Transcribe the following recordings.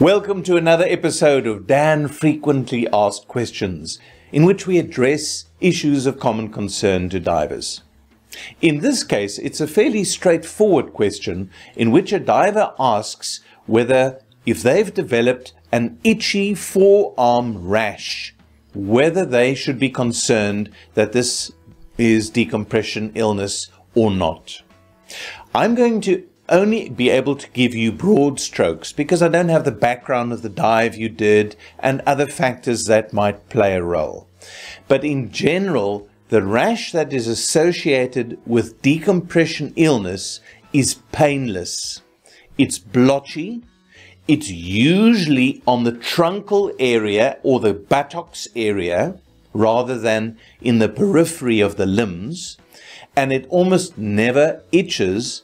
Welcome to another episode of DAN Frequently Asked Questions, in which we address issues of common concern to divers. In this case, it's a fairly straightforward question in which a diver asks whether, if they've developed an itchy forearm rash, whether they should be concerned that this is decompression illness or not. I'm going to only be able to give you broad strokes because I don't have the background of the dive you did and other factors that might play a role. But in general, the rash that is associated with decompression illness is painless. It's blotchy. It's usually on the truncal area or the buttocks area rather than in the periphery of the limbs. And it almost never itches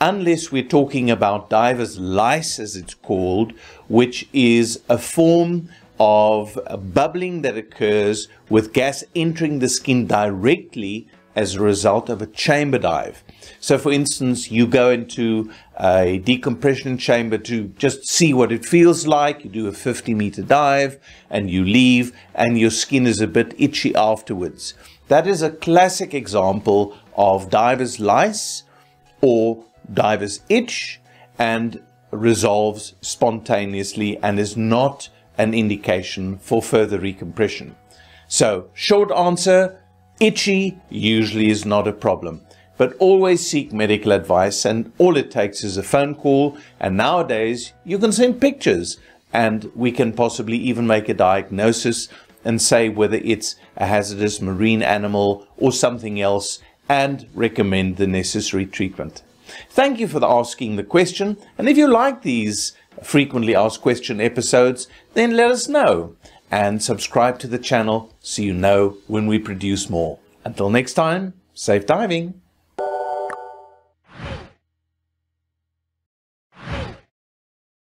unless we're talking about diver's lice, as it's called, which is a form of bubbling that occurs with gas entering the skin directly as a result of a chamber dive. So, for instance, you go into a decompression chamber to just see what it feels like. You do a 50 meter dive and you leave, and your skin is a bit itchy afterwards. That is a classic example of diver's lice or diver's itch and resolves spontaneously and is not an indication for further recompression. So, short answer itchy usually is not a problem, but always seek medical advice, and all it takes is a phone call. And nowadays, you can send pictures, and we can possibly even make a diagnosis and say whether it's a hazardous marine animal or something else and recommend the necessary treatment. Thank you for the asking the question. And if you like these frequently asked question episodes, then let us know and subscribe to the channel so you know when we produce more. Until next time, safe diving.